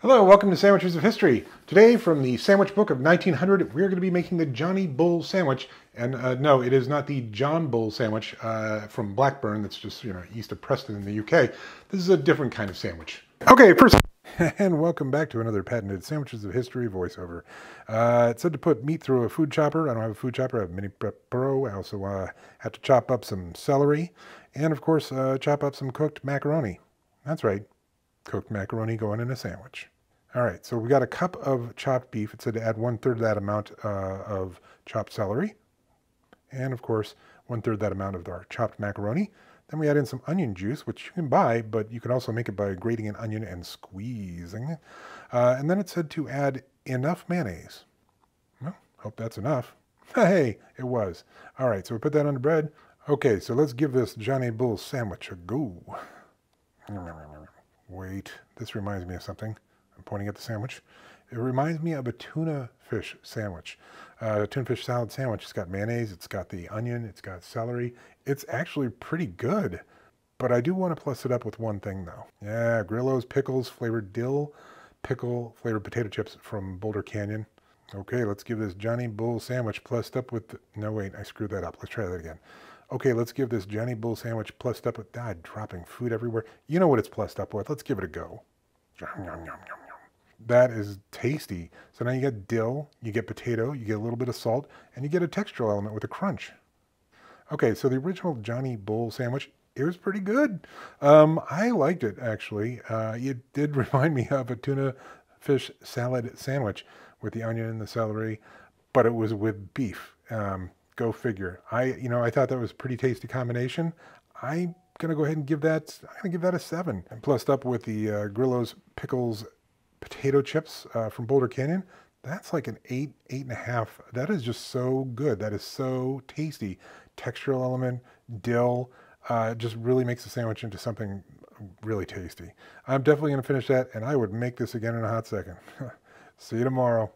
Hello, welcome to Sandwiches of History. Today, from the Sandwich Book of 1900, we're going to be making the Johnny Bull sandwich. And uh, no, it is not the John Bull sandwich uh, from Blackburn that's just, you know, east of Preston in the UK. This is a different kind of sandwich. Okay, first, and welcome back to another patented Sandwiches of History voiceover. Uh, it said to put meat through a food chopper. I don't have a food chopper, I have a Mini Prep Pro. I also uh, had to chop up some celery and, of course, uh, chop up some cooked macaroni. That's right, cooked macaroni going in a sandwich. All right, so we got a cup of chopped beef. It said to add one third of that amount uh, of chopped celery. And of course, one third that amount of our chopped macaroni. Then we add in some onion juice, which you can buy, but you can also make it by grating an onion and squeezing. Uh, and then it said to add enough mayonnaise. Well, hope that's enough. Hey, it was. All right, so we put that on the bread. Okay, so let's give this Johnny Bull sandwich a go. Wait, this reminds me of something. I'm pointing at the sandwich. It reminds me of a tuna fish sandwich. Uh, tuna fish salad sandwich. It's got mayonnaise, it's got the onion, it's got celery. It's actually pretty good. But I do want to plus it up with one thing though. Yeah, Grillo's pickles flavored dill, pickle flavored potato chips from Boulder Canyon. Okay, let's give this Johnny Bull sandwich plussed up with, no wait, I screwed that up. Let's try that again. Okay, let's give this Johnny Bull sandwich plussed up with, God, dropping food everywhere. You know what it's plussed up with. Let's give it a go. Yum, yum, yum, that is tasty. So now you get dill, you get potato, you get a little bit of salt, and you get a textural element with a crunch. Okay, so the original Johnny Bull sandwich, it was pretty good. Um, I liked it actually. Uh, it did remind me of a tuna fish salad sandwich with the onion and the celery, but it was with beef. Um, go figure. I, you know, I thought that was a pretty tasty combination. I'm gonna go ahead and give that. I'm gonna give that a seven. And plussed up with the uh, Grillo's pickles potato chips uh, from Boulder Canyon. That's like an eight, eight and a half. That is just so good. That is so tasty. Textural element, dill, uh, just really makes the sandwich into something really tasty. I'm definitely to finish that, and I would make this again in a hot second. See you tomorrow.